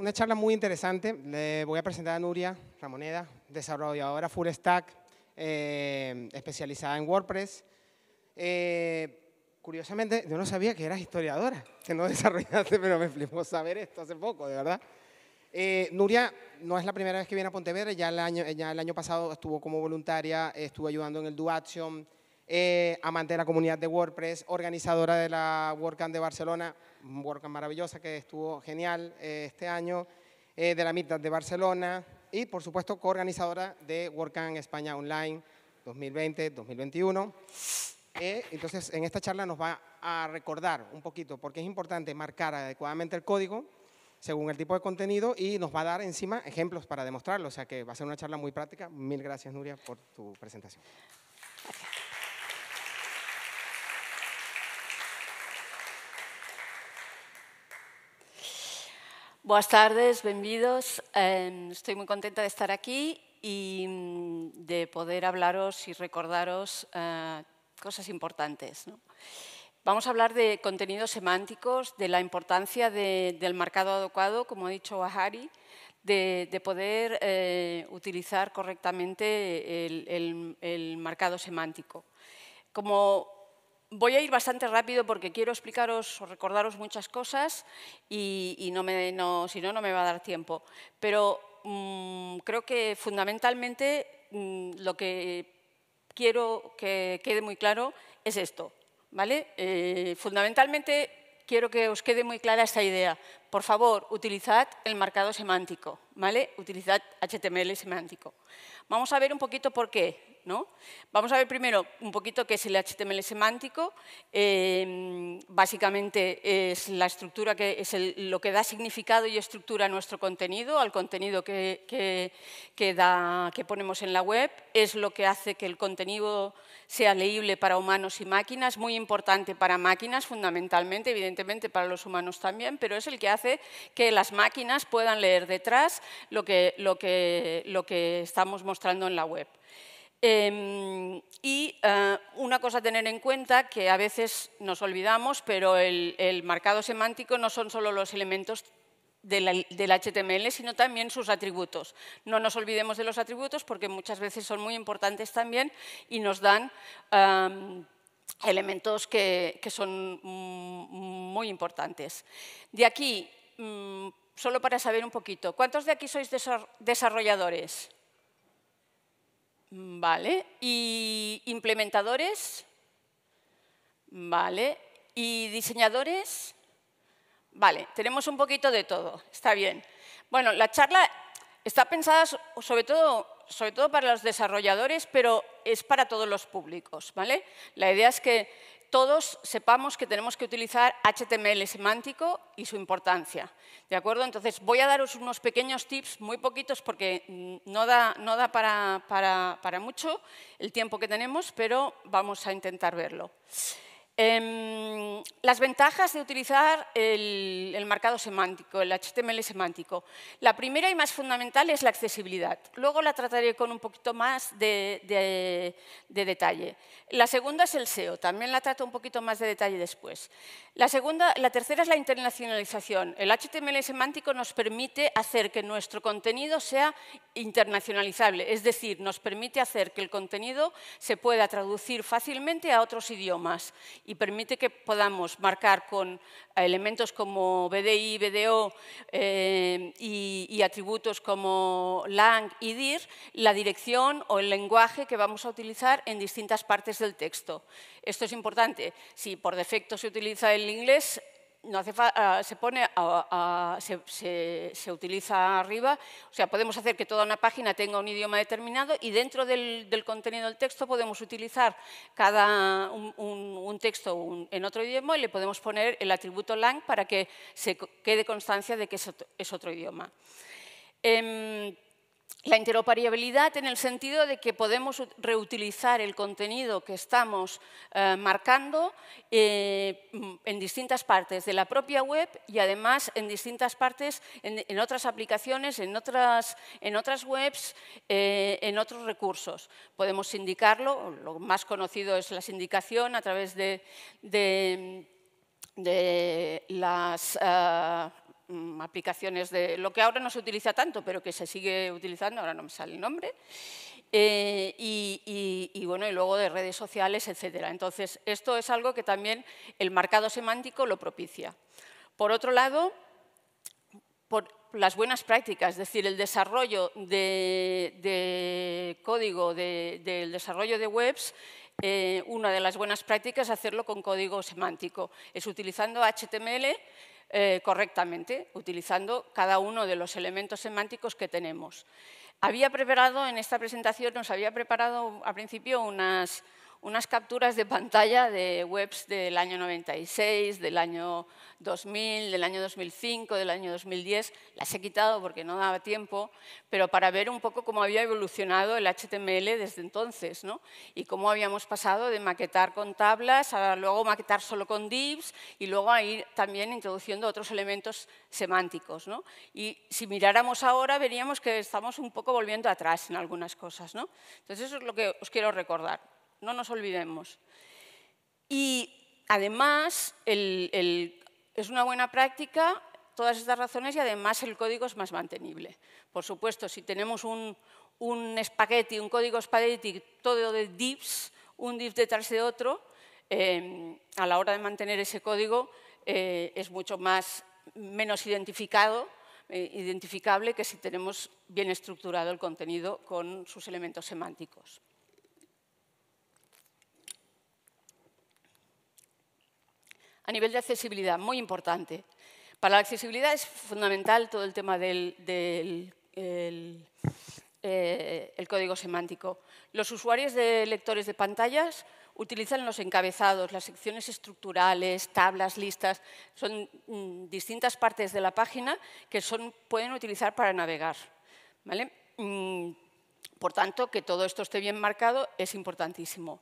una charla muy interesante. Le voy a presentar a Nuria Ramoneda, desarrolladora full stack, eh, especializada en WordPress. Eh, curiosamente, yo no sabía que eras historiadora, que no desarrollaste, pero me flipó saber esto hace poco, de verdad. Eh, Nuria no es la primera vez que viene a Pontevedra, ya el año, pasado estuvo como voluntaria, estuvo ayudando en el Do Action, eh, amante de la comunidad de WordPress, organizadora de la WordCamp de Barcelona, WordCamp maravillosa que estuvo genial eh, este año, de la Meetup de Barcelona y, por supuesto, coorganizadora de WordCamp España Online 2020-2021. entonces, en esta charla nos va a recordar un poquito, porque es importante marcar adecuadamente el código, según el tipo de contenido y nos va a dar encima ejemplos para demostrarlo. O sea que va a ser una charla muy práctica. Mil gracias, Nuria, por tu presentación. Buenas tardes, bienvenidos. Em, estoy muy contenta de estar aquí y mm, de poder hablaros y recordaros eh, cosas importantes. Vamos a hablar de contenidos semánticos, de la importancia del marcado adecuado, como ha dicho Bahari, de, poder eh, utilizar correctamente el, marcado semántico. Como voy a ir bastante rápido porque quiero explicaros o recordaros muchas cosas y, si no, no me va a dar tiempo. Pero mm, creo que fundamentalmente mm, lo que quiero que quede muy claro es esto. ¿vale? Eh, fundamentalmente quiero que os quede muy clara esta idea. Por favor, utilizad el marcado semántico, ¿vale? Utilizad HTML semántico. Vamos a ver un poquito por qué. ¿no? Vamos a ver primero un poquito qué es el HTML semántico. Em, básicamente es la estructura que es lo que da significado y estructura a nuestro contenido, al contenido que, ponemos en la web. Es lo que hace que el contenido sea leíble para humanos y máquinas, muy importante para máquinas fundamentalmente, evidentemente para los humanos también, pero es el que hace que las máquinas puedan leer detrás lo que, lo que, lo que estamos mostrando en la web. Em, y eh, una cosa a tener en cuenta, que a veces nos olvidamos, pero el, el marcado semántico no son solo los elementos del, HTML, sino también sus atributos. No nos olvidemos de los atributos porque muchas veces son muy importantes también y nos dan elementos que, son muy importantes. De aquí, mm, solo para saber un poquito, ¿cuántos de aquí sois desarrolladores? Vale. ¿Y implementadores? Vale. ¿Y diseñadores? Vale, tenemos un poquito de todo, está bien. Bueno, la charla está pensada sobre todo, sobre todo para los desarrolladores, pero es para todos los públicos. ¿vale? La idea es que todos sepamos que tenemos que utilizar HTML semántico y su importancia. ¿De acuerdo? Entonces, voy a daros unos pequeños tips, muy poquitos, porque no da, no da para, para, para mucho el tiempo que tenemos, pero vamos a intentar verlo. Em, las ventajas de utilizar el, marcado semántico, el HTML semántico. La primera y más fundamental es la accesibilidad. Luego la trataré con un poquito más de, detalle. La segunda es el SEO, también la trato un poquito más de detalle después. La, segunda, la tercera es la internacionalización. El HTML semántico nos permite hacer que nuestro contenido sea internacionalizable, es decir, nos permite hacer que el contenido se pueda traducir fácilmente a otros idiomas y permite que podamos marcar con elementos como BDI, BDO eh, y, atributos como lang y dir la dirección o el lenguaje que vamos a utilizar en distintas partes del texto. Esto es importante. Si por defecto se utiliza el inglés, no hace ah, se pone, se, utiliza arriba, o sea, podemos hacer que toda una página tenga un idioma determinado y dentro del, contenido del texto podemos utilizar cada un, texto en otro idioma y le podemos poner el atributo lang para que se quede constancia de que es otro, idioma. Em, la interoperabilidad en el sentido de que podemos reutilizar el contenido que estamos eh, marcando eh, en distintas partes de la propia web y además en distintas partes, en, otras aplicaciones, en otras, en otras webs, eh, en otros recursos. Podemos sindicarlo, lo más conocido es la sindicación a través de, de, las aplicaciones de lo que ahora no se utiliza tanto, pero que se sigue utilizando, ahora no me sale el nombre, eh, y, bueno, y luego de redes sociales, etc. Entonces, esto es algo que también el marcado semántico lo propicia. Por otro lado, por las buenas prácticas, es decir, el desarrollo de, código, del desarrollo de webs, eh, una de las buenas prácticas es hacerlo con código semántico, es utilizando HTML eh, correctamente, utilizando cada uno de los elementos semánticos que tenemos. Había preparado en esta presentación, nos había preparado al principio unas, unas capturas de pantalla de webs del año 96, del año 2000, del año 2005, del año 2010. Las he quitado porque no daba tiempo, pero para ver un poco cómo había evolucionado el HTML desde entonces ¿no? y cómo habíamos pasado de maquetar con tablas a luego maquetar solo con divs y luego a ir también introduciendo otros elementos semánticos. ¿no? Y si miráramos ahora veríamos que estamos un poco volviendo atrás en algunas cosas. ¿no? Entonces eso es lo que os quiero recordar no nos olvidemos. Y además es una buena práctica todas estas razones y además el código es más mantenible. Por supuesto, si tenemos un, espagueti, un código espagueti todo de divs, un div detrás de otro, em, a la hora de mantener ese código eh, es mucho más, menos identificado, eh, identificable que si tenemos bien estructurado el contenido con sus elementos semánticos. A nivel de accesibilidad, muy importante. Para la accesibilidad es fundamental todo el tema del, eh, código semántico. Los usuarios de lectores de pantallas utilizan los encabezados, las secciones estructurales, tablas, listas, son mm, distintas partes de la página que son, pueden utilizar para navegar. Mm, por tanto, que todo esto esté bien marcado es importantísimo.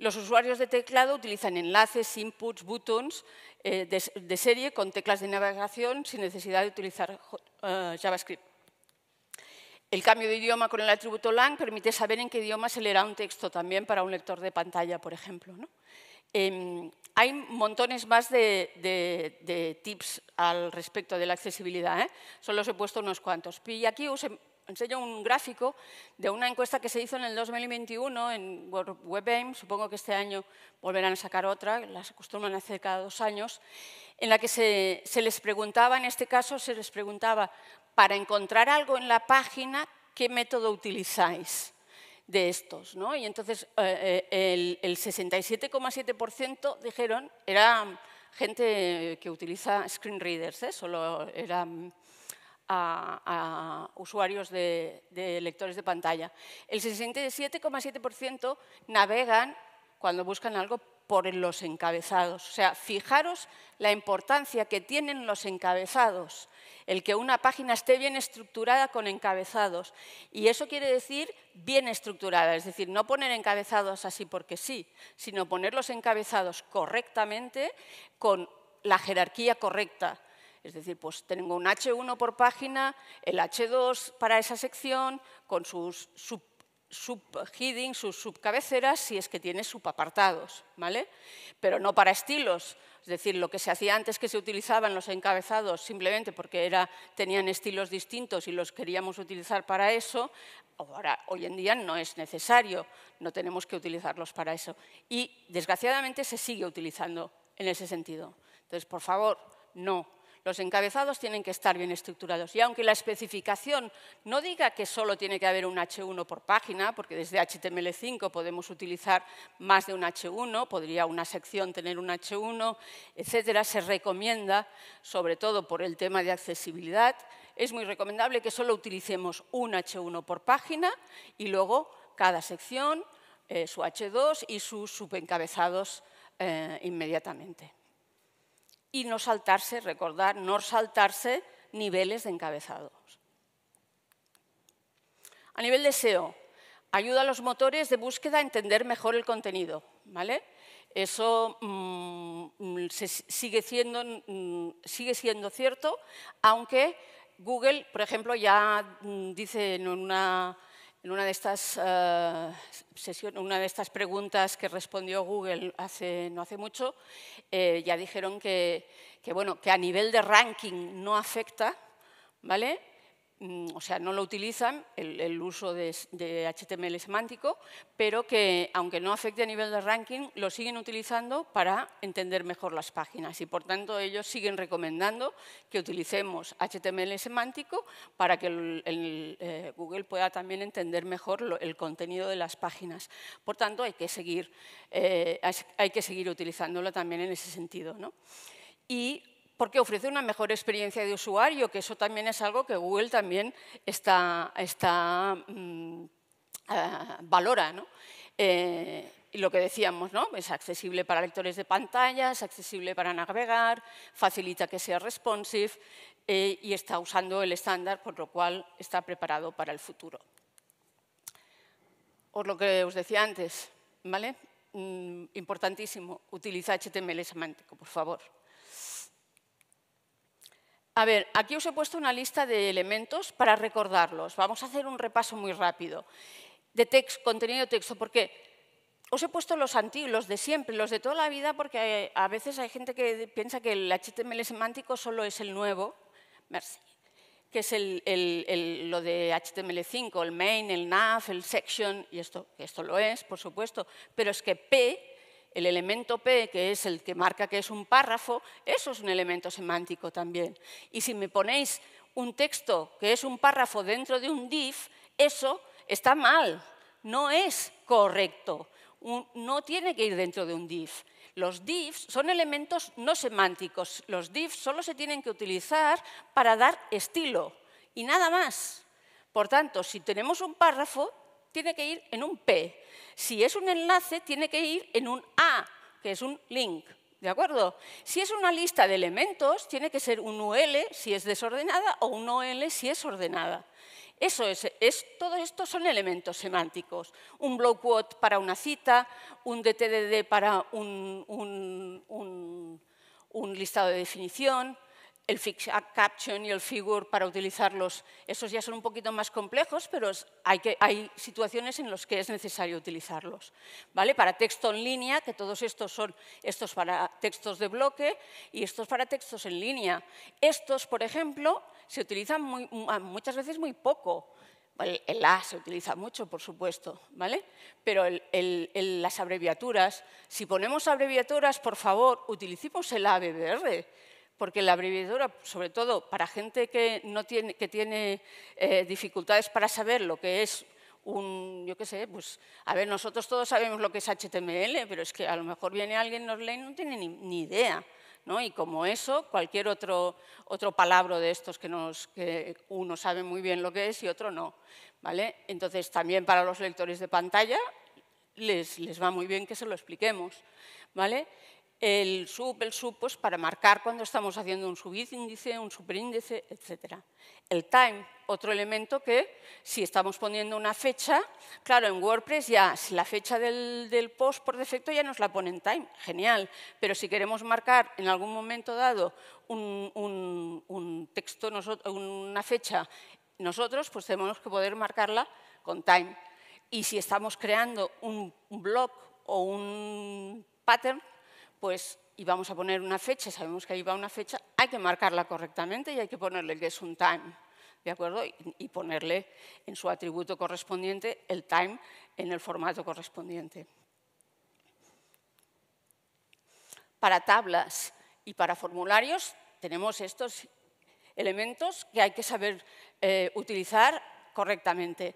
Los usuarios de teclado utilizan enlaces, inputs, buttons eh, de, serie con teclas de navegación sin necesidad de utilizar eh, JavaScript. El cambio de idioma con el atributo lang permite saber en qué idioma se leerá un texto también para un lector de pantalla, por ejemplo. Em, hay montones más de, tips al respecto de la accesibilidad. ¿eh? Solo os he puesto unos cuantos. Y aquí os enseño un gráfico de una encuesta que se hizo en el 2021 en WebAIM, supongo que este año volverán a sacar otra, las acostumbran hacer cada dos años, en la que se, les preguntaba, en este caso se les preguntaba, para encontrar algo en la página, ¿qué método utilizáis? de estos. ¿no? Y entonces eh, eh, el, 67,7% dijeron, era gente que utiliza screen readers, ¿eh? solo eran a, usuarios de, lectores de pantalla. El 67,7% navegan cuando buscan algo por los encabezados. O sea, fijaros la importancia que tienen los encabezados, el que una página esté bien estructurada con encabezados. Y eso quiere decir bien estructurada, es decir, no poner encabezados así porque sí, sino poner los encabezados correctamente con la jerarquía correcta, es decir, pues tengo un H1 por página, el H2 para esa sección, con sus subheadings, sus subcabeceras, si es que tiene subapartados, ¿vale? Pero no para estilos. Es decir, lo que se hacía antes que se utilizaban los encabezados simplemente porque era, tenían estilos distintos y los queríamos utilizar para eso, ahora, hoy en día no es necesario, no tenemos que utilizarlos para eso. Y desgraciadamente se sigue utilizando en ese sentido. Entonces, por favor, no, los encabezados tienen que estar bien estructurados. Y aunque la especificación no diga que solo tiene que haber un H1 por página, porque desde HTML5 podemos utilizar más de un H1, podría una sección tener un H1, etcétera, se recomienda, sobre todo por el tema de accesibilidad, es muy recomendable que solo utilicemos un H1 por página y luego cada sección, eh, su H2 y sus subencabezados eh, inmediatamente y no saltarse, recordar, no saltarse niveles de encabezados. A nivel de SEO, ayuda a los motores de búsqueda a entender mejor el contenido. ¿vale? Eso mm, sigue, siendo, mm, sigue siendo cierto, aunque Google, por ejemplo, ya mm, dice en una en una de estas, eh, una de estas preguntas que respondió Google hace, no hace mucho, eh, ya dijeron que, que, bueno, que a nivel de ranking no afecta, ¿vale? Mm, o sea, no lo utilizan, el, uso de, HTML semántico, pero que, aunque no afecte a nivel de ranking, lo siguen utilizando para entender mejor las páginas. Y, por tanto, ellos siguen recomendando que utilicemos HTML semántico para que eh, Google pueda también entender mejor el contenido de las páginas. Por tanto, hay que seguir, eh, hay que seguir utilizándolo también en ese sentido. ¿no? Y porque ofrece una mejor experiencia de usuario, que eso también es algo que Google también está, mm, ah, valora. Eh, y lo que decíamos, ¿no? es accesible para lectores de pantalla, es accesible para navegar, facilita que sea responsive eh, y está usando el estándar, por lo cual está preparado para el futuro. Por lo que os decía antes, ¿vale? Mm, importantísimo, utiliza HTML semántico, por favor. A ver, aquí os he puesto una lista de elementos para recordarlos. Vamos a hacer un repaso muy rápido. De text, contenido de texto, porque os he puesto los antiguos, los de siempre, los de toda la vida, porque a veces hay gente que piensa que el HTML semántico solo es el nuevo, que es lo de HTML5, el main, el nav, el section, y esto, esto lo es, por supuesto, pero es que P el elemento P, que es el que marca que es un párrafo, eso es un elemento semántico también. Y si me ponéis un texto que es un párrafo dentro de un div, eso está mal, no es correcto, no tiene que ir dentro de un div. Los divs son elementos no semánticos, los divs solo se tienen que utilizar para dar estilo y nada más. Por tanto, si tenemos un párrafo, tiene que ir en un P. Si es un enlace, tiene que ir en un A, que es un link. ¿De acuerdo? Si es una lista de elementos, tiene que ser un UL si es desordenada o un OL si es ordenada. Eso es, es, todo esto son elementos semánticos. Un blow quote para una cita, un DTDD para un, un listado de definición, el caption y el figure para utilizarlos, esos ya son un poquito más complejos, pero hay, situaciones en las que es necesario utilizarlos. ¿vale? Para texto en línea, que todos estos son estos para textos de bloque y estos para textos en línea. Estos, por ejemplo, se utilizan muchas veces muy poco. El, A se utiliza mucho, por supuesto, ¿vale? Pero las abreviaturas, si ponemos abreviaturas, por favor, utilicemos el ABBR porque la abreviatura, sobre todo para gente que, no tiene, que tiene eh, dificultades para saber lo que es un, yo qué sé, pues, a ver, nosotros todos sabemos lo que es HTML, pero es que a lo mejor viene alguien, nos lee y no tiene ni, idea. ¿no? Y como eso, cualquier otro, otro palabra de estos que, nos, que uno sabe muy bien lo que es y otro no. ¿vale? Entonces, también para los lectores de pantalla les, les va muy bien que se lo expliquemos. ¿vale? El sub, el sub, pues para marcar cuando estamos haciendo un subíndice, un superíndice, etc. El time, otro elemento que si estamos poniendo una fecha, claro, en WordPress ya, si la fecha del, post por defecto ya nos la pone en time, genial, pero si queremos marcar en algún momento dado un, texto, una fecha, nosotros pues tenemos que poder marcarla con time. Y si estamos creando un blog o un pattern, pues y vamos a poner una fecha, sabemos que ahí va una fecha, hay que marcarla correctamente y hay que ponerle que es un time, ¿de acuerdo? Y, ponerle en su atributo correspondiente el time en el formato correspondiente. Para tablas y para formularios tenemos estos elementos que hay que saber eh, utilizar correctamente.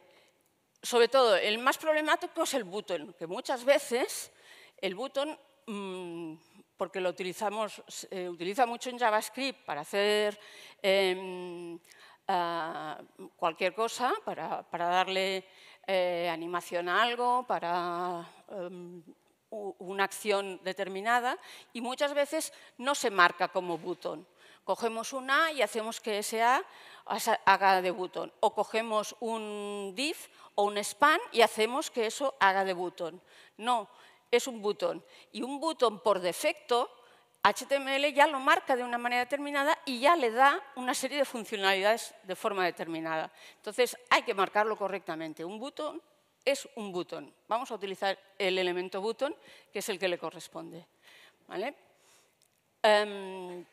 Sobre todo, el más problemático es el button, que muchas veces el button Mm, porque lo utilizamos, se utiliza mucho en JavaScript para hacer em, ah, cualquier cosa, para, darle eh, animación a algo, para em, una acción determinada, y muchas veces no se marca como botón. Cogemos un A y hacemos que ese A haga de botón. O cogemos un div o un span y hacemos que eso haga de botón. No, es un botón. Y un botón por defecto, HTML ya lo marca de una manera determinada y ya le da una serie de funcionalidades de forma determinada. Entonces, hay que marcarlo correctamente. Un botón es un botón. Vamos a utilizar el elemento button, que es el que le corresponde. ¿Vale? Em,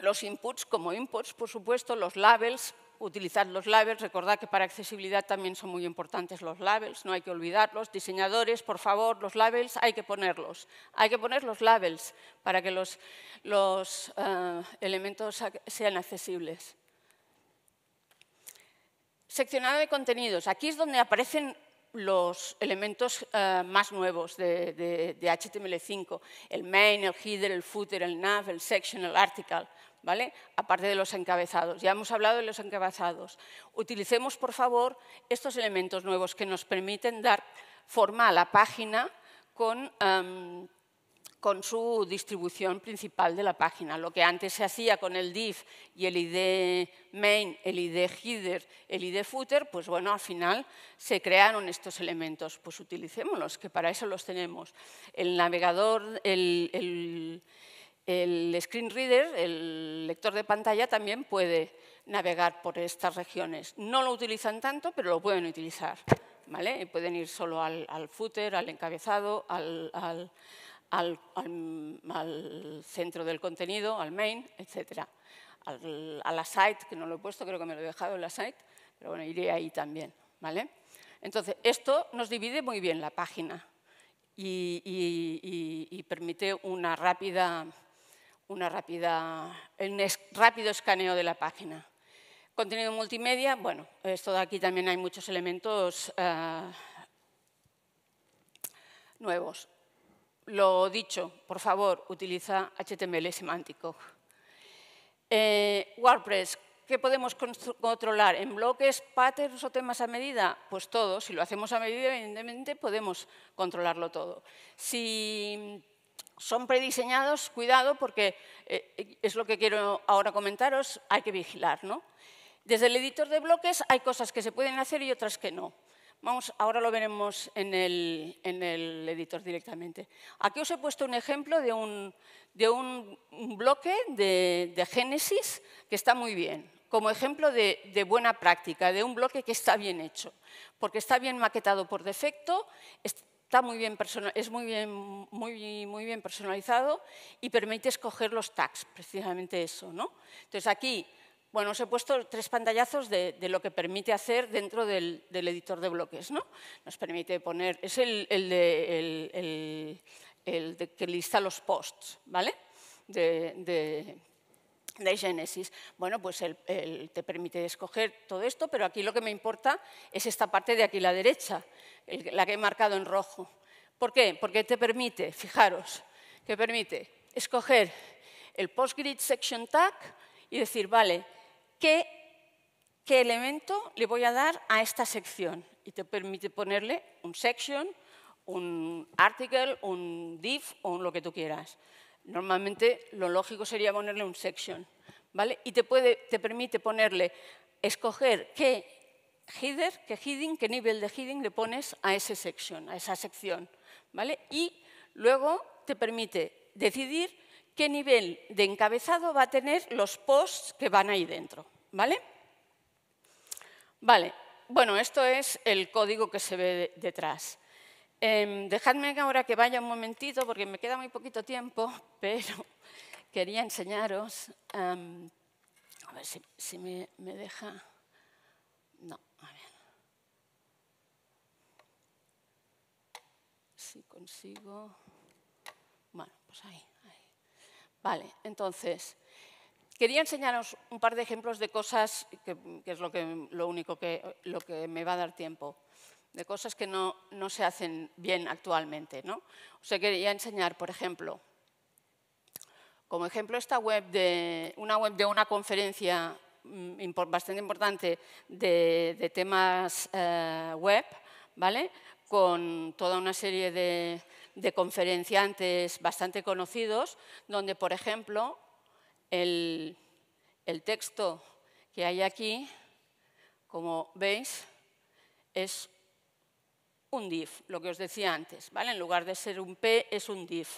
los inputs como inputs, por supuesto, los labels, utilizar los labels, recordad que para accesibilidad también son muy importantes los labels, no hay que olvidarlos. Diseñadores, por favor, los labels hay que ponerlos. Hay que poner los labels para que los, los eh, elementos sean accesibles. Seccionado de contenidos. Aquí es donde aparecen los elementos eh, más nuevos de, HTML5, el main, el header, el footer, el nav, el section, el article, ¿vale? aparte de los encabezados. Ya hemos hablado de los encabezados. Utilicemos, por favor, estos elementos nuevos que nos permiten dar forma a la página con... Em, con su distribución principal de la página. Lo que antes se hacía con el div y el ID main, el ID header, el ID footer, pues bueno, al final se crearon estos elementos. Pues utilicémoslos, que para eso los tenemos. El navegador, el screen reader, el lector de pantalla, también puede navegar por estas regiones. No lo utilizan tanto, pero lo pueden utilizar. ¿vale? pueden ir solo al, footer, al encabezado, al al, centro del contenido, al main, etc. a la site, que no lo he puesto, creo que me lo he dejado en la site, pero bueno, iré ahí también. ¿vale? Entonces, esto nos divide muy bien la página y, permite una rápida, una rápida, un rápido escaneo de la página. Contenido multimedia, bueno, esto de aquí también hay muchos elementos eh, nuevos. Lo dicho, por favor, utiliza HTML semántico. Eh, WordPress, ¿qué podemos controlar? ¿En bloques, patterns o temas a medida? Pues todo. Si lo hacemos a medida, evidentemente podemos controlarlo todo. Si son prediseñados, cuidado, porque eh, es lo que quiero ahora comentaros, hay que vigilar. ¿no? Desde el editor de bloques hay cosas que se pueden hacer y otras que no. Vamos, ahora lo veremos en el, editor directamente. Aquí os he puesto un ejemplo de un, bloque de, Génesis que está muy bien, como ejemplo de, buena práctica, de un bloque que está bien hecho, porque está bien maquetado por defecto, está muy bien es muy bien, muy, muy bien personalizado y permite escoger los tags, precisamente eso. ¿no? Entonces aquí bueno, os he puesto tres pantallazos de, lo que permite hacer dentro del, editor de bloques. ¿no? Nos permite poner, es el, de, que lista los posts, ¿vale? De, de Genesis. Bueno, pues te permite escoger todo esto, pero aquí lo que me importa es esta parte de aquí la derecha, la que he marcado en rojo. ¿Por qué? Porque te permite, fijaros, que permite escoger el PostGrid Section Tag y decir, vale, ¿qué, elemento le voy a dar a esta sección. Y te permite ponerle un section, un article, un div o lo que tú quieras. Normalmente lo lógico sería ponerle un section. ¿vale? Y te, permite ponerle, escoger qué header, qué heading, qué nivel de heading le pones a ese section, a esa sección. ¿vale? Y luego te permite decidir qué nivel de encabezado va a tener los posts que van ahí dentro. ¿Vale? Vale, bueno, esto es el código que se ve detrás. Em, dejadme ahora que vaya un momentito, porque me queda muy poquito tiempo, pero quería enseñaros... Em, a ver si, me, deja... No, a ver. Si consigo... Bueno, pues ahí. Vale, entonces, quería enseñaros un par de ejemplos de cosas, que, es lo, que, lo único que, lo que me va a dar tiempo, de cosas que no, no se hacen bien actualmente. ¿no? Os quería enseñar, por ejemplo, como ejemplo esta web de una web de una conferencia mm, bastante importante de, temas eh, web, ¿vale? con toda una serie de, de conferenciantes bastante conocidos, donde, por ejemplo, el, texto que hay aquí, como veis, es un div, lo que os decía antes, ¿vale? En lugar de ser un P, es un div,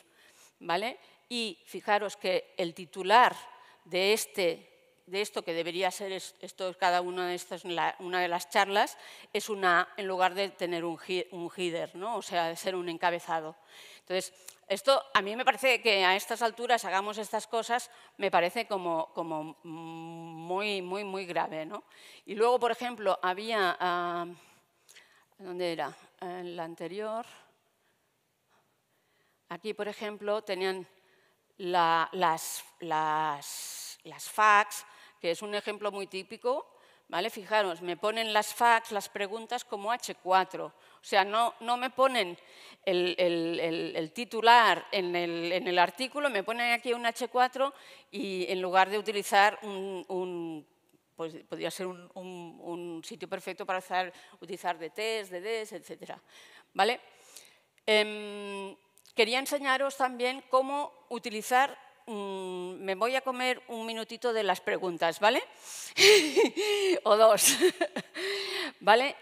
¿vale? Y fijaros que el titular de este de esto que debería ser esto cada una de estas una de las charlas es una en lugar de tener un, un header, ¿no? o sea, de ser un encabezado. Entonces, esto a mí me parece que a estas alturas hagamos estas cosas, me parece como, como muy, muy, muy grave. ¿no? Y luego, por ejemplo, había, ah, ¿dónde era? En la anterior, aquí, por ejemplo, tenían las, las, las fax, que es un ejemplo muy típico, ¿Vale? Fijaros, me ponen las fax, las preguntas como H4. O sea, no, no me ponen el, titular en el, artículo, me ponen aquí un H4 y en lugar de utilizar un, pues podría ser un, sitio perfecto para utilizar DTs, DDs, etc. ¿Vale? Em, quería enseñaros también cómo utilizar Mm, me voy a comer un minutito de las preguntas, ¿vale? o dos, ¿vale?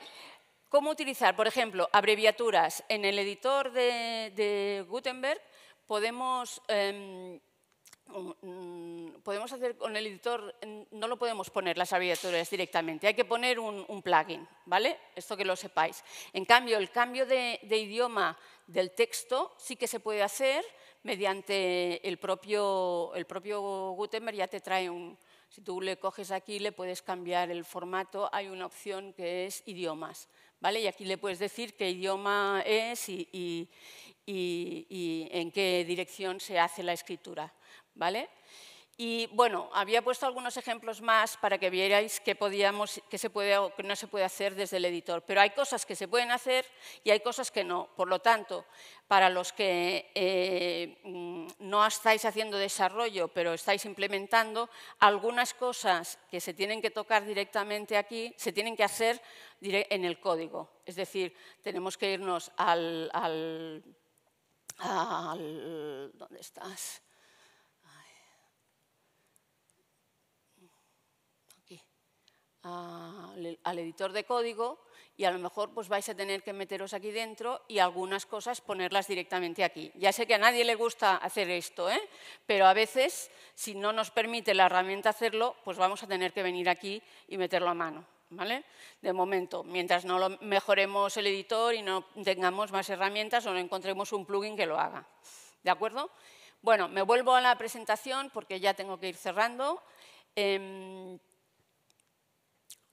¿Cómo utilizar, por ejemplo, abreviaturas? En el editor de, Gutenberg podemos, em, podemos hacer con el editor, no lo podemos poner las abreviaturas directamente, hay que poner un, plugin, ¿vale? Esto que lo sepáis. En cambio, el cambio de idioma del texto sí que se puede hacer mediante el propio, Gutenberg ya te trae un... Si tú le coges aquí, le puedes cambiar el formato, hay una opción que es idiomas, ¿vale? Y aquí le puedes decir qué idioma es y en qué dirección se hace la escritura, ¿vale? Y bueno, había puesto algunos ejemplos más para que vierais qué, podíamos, qué se puede o qué no se puede hacer desde el editor. Pero hay cosas que se pueden hacer y hay cosas que no. Por lo tanto, para los que eh, mm, no estáis haciendo desarrollo, pero estáis implementando, algunas cosas que se tienen que tocar directamente aquí se tienen que hacer en el código. Es decir, tenemos que irnos al... ¿Dónde estás? Al editor de código y a lo mejor pues vais a tener que meteros aquí dentro y algunas cosas ponerlas directamente aquí. Ya sé que a nadie le gusta hacer esto, ¿eh? pero a veces, si no nos permite la herramienta hacerlo, pues vamos a tener que venir aquí y meterlo a mano. ¿Vale? De momento, mientras no lo mejoremos el editor y no tengamos más herramientas o no encontremos un plugin que lo haga. ¿De acuerdo? Bueno, me vuelvo a la presentación porque ya tengo que ir cerrando. Em,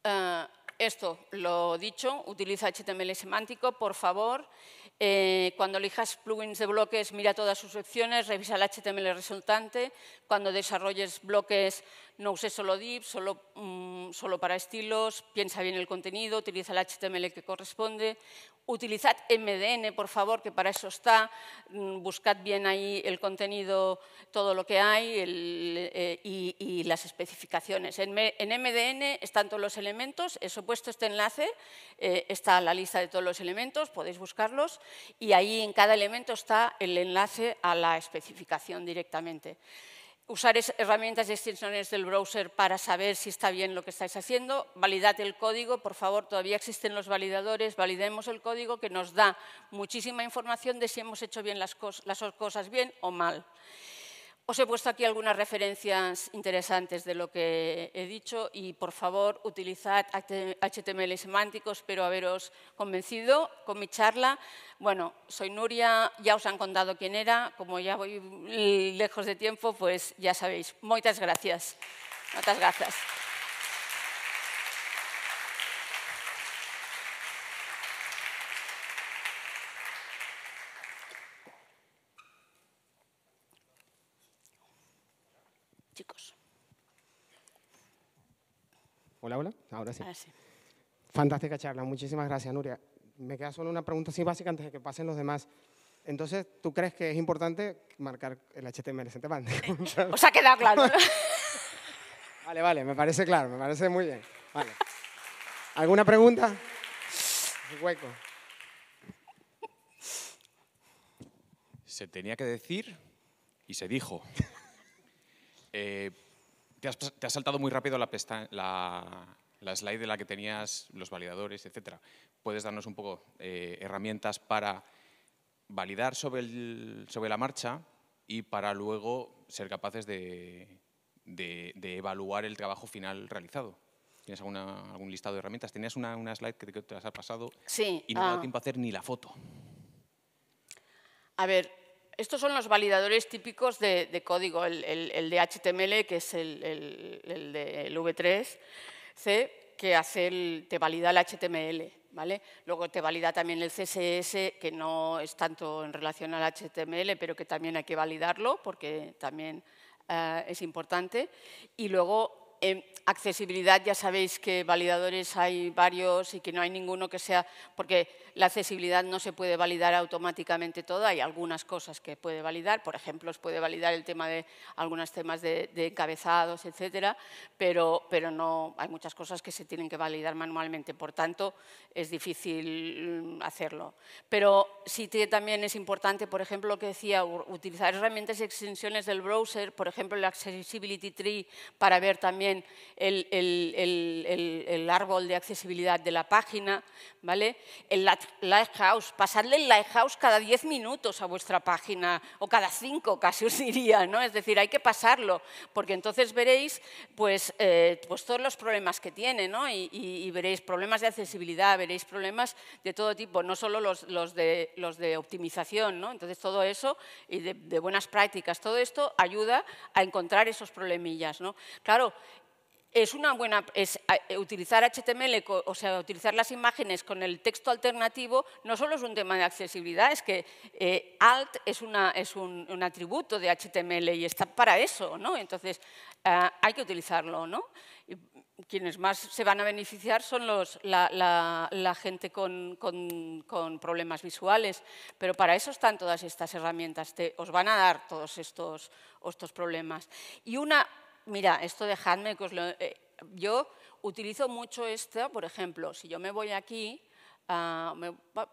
eh, esto, lo dicho, utiliza HTML semántico, por favor. Eh, cuando elijas plugins de bloques, mira todas sus opciones, revisa el HTML resultante. Cuando desarrolles bloques, no uses solo divs, solo, mm, solo para estilos, piensa bien el contenido, utiliza el HTML que corresponde. Utilizad MDN, por favor, que para eso está. Mm, buscad bien ahí el contenido, todo lo que hay eh, y, las especificaciones. En, MDN están todos los elementos. He puesto este enlace, eh, está la lista de todos los elementos, podéis buscarlos. Y ahí en cada elemento está el enlace a la especificación directamente usar herramientas de extensiones del browser para saber si está bien lo que estáis haciendo, validad el código, por favor, todavía existen los validadores, validemos el código que nos da muchísima información de si hemos hecho bien las, las cosas bien o mal. Os he puesto aquí algunas referencias interesantes de lo que he dicho y, por favor, utilizad HTML semánticos, espero haberos convencido con mi charla. Bueno, soy Nuria, ya os han contado quién era, como ya voy lejos de tiempo, pues ya sabéis. Muchas gracias. Muchas gracias. Hola, hola. Ahora sí. Fantástica charla. Muchísimas gracias, Nuria. Me queda solo una pregunta así básica antes de que pasen los demás. Entonces, ¿tú crees que es importante marcar el HTML en Os ha quedado claro. vale, vale, me parece claro, me parece muy bien. Vale. ¿Alguna pregunta? Hueco. Se tenía que decir y se dijo. Eh, te has, saltado muy rápido la, la, slide de la que tenías los validadores, etcétera. ¿Puedes darnos un poco eh, herramientas para validar sobre, el, sobre la marcha y para luego ser capaces de, evaluar el trabajo final realizado? ¿Tienes alguna, algún listado de herramientas? Tenías una, slide que te, las ha pasado sí, y no ha dado ah. tiempo a hacer ni la foto. A ver, estos son los validadores típicos de, código, el, de HTML, que es el, del V3C, que te valida el HTML. ¿Vale? Luego te valida también el CSS, que no es tanto en relación al HTML, pero que también hay que validarlo porque también eh, es importante. Y luego accesibilidad ya sabéis que validadores hay varios y que no hay ninguno que sea, porque la accesibilidad no se puede validar automáticamente toda, hay algunas cosas que puede validar, por ejemplo, os puede validar el tema de algunos temas de, encabezados, etcétera, pero, pero no, hay muchas cosas que se tienen que validar manualmente, por tanto, es difícil mm, hacerlo. Pero sí también es importante, por ejemplo, lo que decía, utilizar herramientas y extensiones del browser, por ejemplo, el Accessibility Tree, para ver también el, árbol de accesibilidad de la página, ¿vale? El Lighthouse, pasadle el Lighthouse cada 10 minutos a vuestra página, o cada 5 casi os diría, ¿no? Es decir, hay que pasarlo, porque entonces veréis pues, eh, pues todos los problemas que tiene, ¿no? Y, veréis problemas de accesibilidad, veréis problemas de todo tipo, no solo los, de optimización, ¿no? Entonces todo eso, y de, de buenas prácticas, todo esto ayuda a encontrar esos problemillas, ¿no? Claro, es una buena, es, eh, utilizar HTML, o sea, utilizar las imágenes con el texto alternativo, no solo es un tema de accesibilidad, es que eh, alt es, un, atributo de HTML y está para eso, ¿no? Entonces, eh, hay que utilizarlo, ¿no? quienes más se van a beneficiar son los, la, gente con, con, problemas visuales, pero para eso están todas estas herramientas, os van a dar todos estos, estos problemas. Y una, mira, esto dejadme que. Eh, yo utilizo mucho esto, por ejemplo, si yo me voy aquí, ah,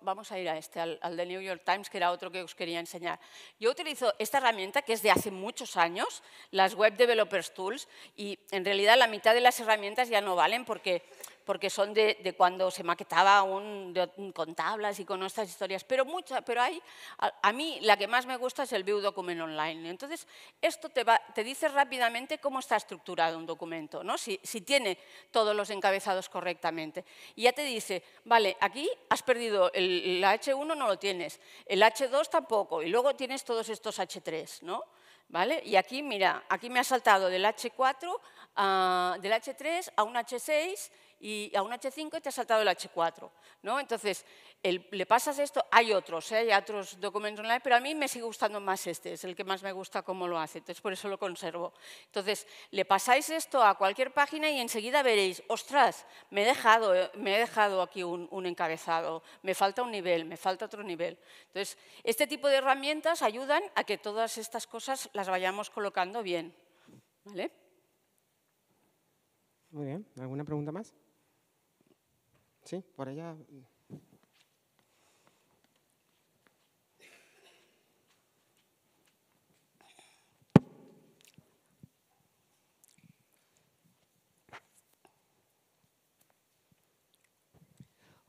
vamos a ir a este, al, al, de New York Times, que era otro que os quería enseñar. Yo utilizo esta herramienta que es de hace muchos años, las Web Developers Tools, y en realidad la mitad de las herramientas ya no valen porque porque son de, cuando se maquetaba aún con tablas y con estas historias, pero, mucha, pero hay, a, mí la que más me gusta es el View Document Online. Entonces, esto te, dice rápidamente cómo está estructurado un documento, ¿no? si, tiene todos los encabezados correctamente. Y ya te dice, vale, aquí has perdido el, H1, no lo tienes, el H2 tampoco, y luego tienes todos estos H3, ¿no? ¿Vale? Y aquí, mira, aquí me ha saltado del H4, a, del H3 a un H6 y a un H5 te ha saltado el H4. ¿no? Entonces, le pasas esto, hay otros, ¿eh? hay otros documentos online, pero a mí me sigue gustando más este, es el que más me gusta cómo lo hace, entonces por eso lo conservo. Entonces, le pasáis esto a cualquier página y enseguida veréis, ostras, me he dejado, eh, me he dejado aquí un, un encabezado, me falta un nivel, me falta otro nivel. Entonces, este tipo de herramientas ayudan a que todas estas cosas las vayamos colocando bien. ¿Vale? Muy bien, ¿alguna pregunta más? Sí, por allá.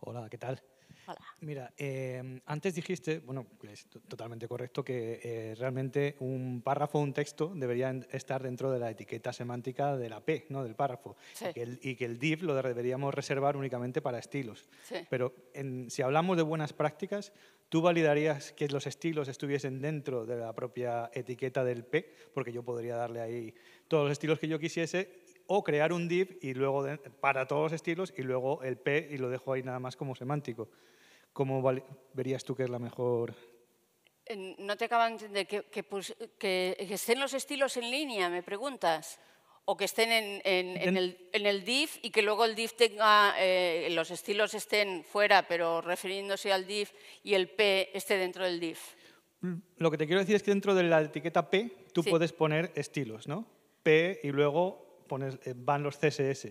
Hola, ¿qué tal? Mira, em, antes dijiste, bueno, es totalmente correcto, que eh, realmente un párrafo o un texto debería estar dentro de la etiqueta semántica de la P, ¿no? del párrafo, y, que el, div lo deberíamos reservar únicamente para estilos. Pero si hablamos de buenas prácticas, ¿tú validarías que los estilos estuviesen dentro de la propia etiqueta del P? Porque yo podría darle ahí todos los estilos que yo quisiese o crear un div y luego para todos los estilos y luego el P y lo dejo ahí nada más como semántico. ¿Cómo verías tú que es la mejor? No te acabo de entender. ¿Que, estén los estilos en línea, me preguntas? ¿O que estén en, el, div y que luego el div tenga, eh, los estilos estén fuera, pero refiriéndose al div y el P esté dentro del div? Lo que te quiero decir es que dentro de la etiqueta P tú puedes poner estilos, ¿no? P y luego eh, van los CSS.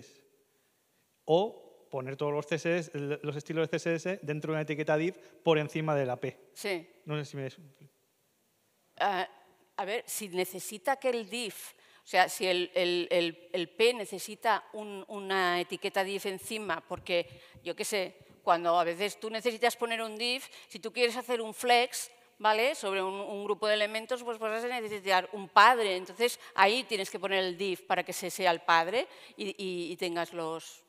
O poner todos los CSS, los estilos de CSS dentro de una etiqueta div por encima de la P. Sí. No sé si me... Uh, a ver, si necesita que el div, o sea, si el, el, el, P necesita un, una etiqueta div encima, porque yo qué sé, cuando a veces tú necesitas poner un div, si tú quieres hacer un flex, sobre un, un, grupo de elementos, pues vas a necesitar un padre. Entonces, ahí tienes que poner el div para que se sea el padre y, tengas los,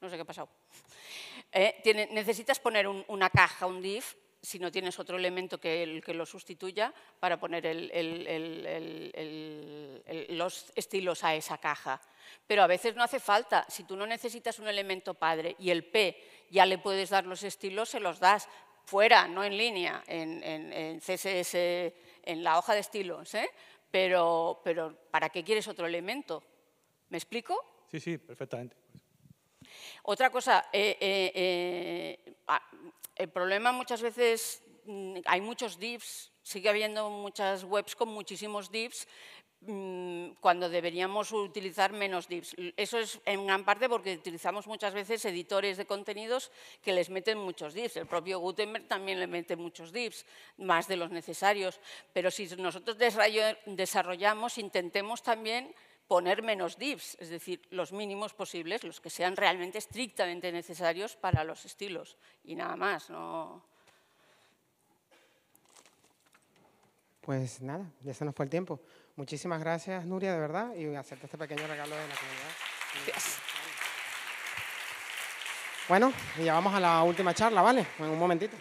no sé qué ha pasado. Eh, necesitas poner una caja, un div, si no tienes otro elemento que lo sustituya, para poner los estilos a esa caja. Pero a veces no hace falta. Si tú no necesitas un elemento padre y el P ya le puedes dar los estilos, se los das fuera, no en línea, en, CSS, en la hoja de estilos. ¿eh? Pero, pero ¿para qué quieres otro elemento? ¿Me explico? Sí, sí, perfectamente. Otra cosa, eh, eh, eh, ah, el problema muchas veces, mm, hay muchos divs, sigue habiendo muchas webs con muchísimos divs, mm, cuando deberíamos utilizar menos divs. Eso es en gran parte porque utilizamos muchas veces editores de contenidos que les meten muchos divs. El propio Gutenberg también le mete muchos divs, más de los necesarios. Pero si nosotros desarrollamos, intentemos también poner menos divs, es decir, los mínimos posibles, los que sean realmente estrictamente necesarios para los estilos y nada más. No... Pues nada, ya se nos fue el tiempo. Muchísimas gracias, Nuria, de verdad, y hacerte este pequeño regalo de la comunidad. Gracias. Bueno, y ya vamos a la última charla, ¿vale? En un momentito.